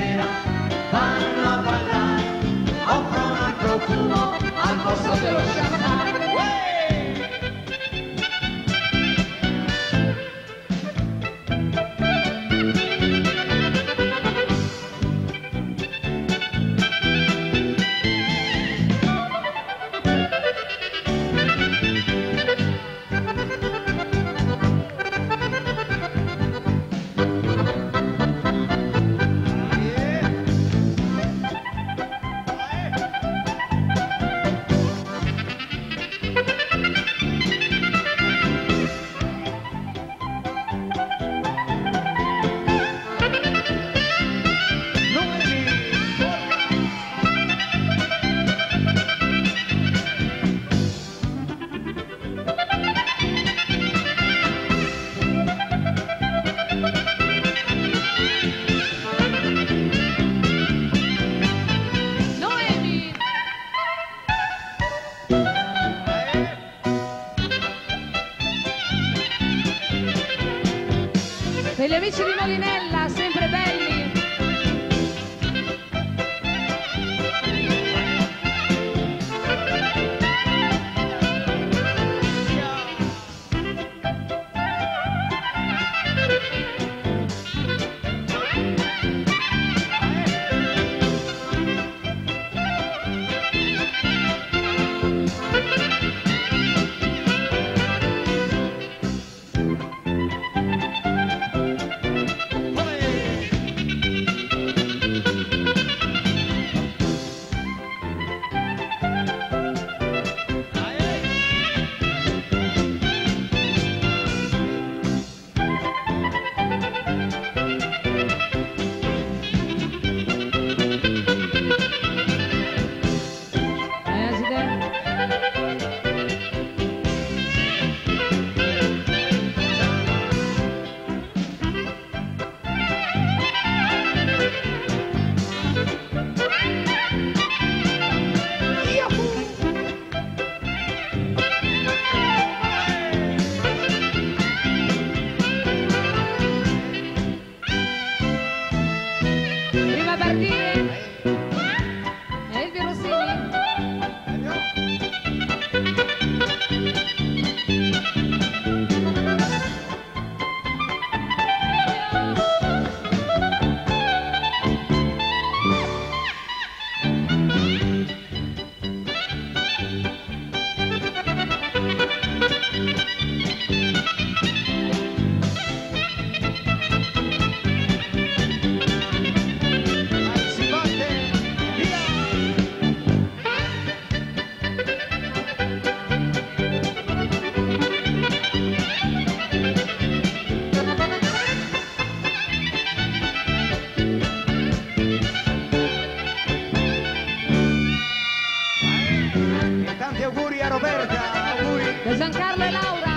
sera vanno a ballare, offrono il profumo al posto dello champagne. Per gli amici di Molinella, sempre belli. Tanti auguri a Roberta, auguri! Da Giancarlo e Laura.